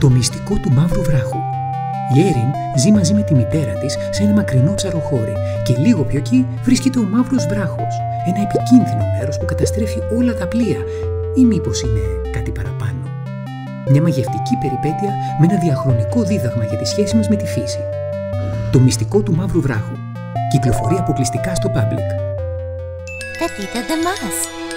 Το μυστικό του μαύρου βράχου. Η Έριν ζει μαζί με τη μητέρα της σε ένα μακρινό ψαροχώρι και λίγο πιο εκεί βρίσκεται ο μαύρος βράχος, ένα επικίνδυνο μέρος που καταστρέφει όλα τα πλοία ή μήπως είναι κάτι παραπάνω. Μια μαγευτική περιπέτεια με ένα διαχρονικό δίδαγμα για τη σχέση μας με τη φύση. Το μυστικό του μαύρου βράχου. Κυκλοφορεί αποκλειστικά στο Public. Petita de.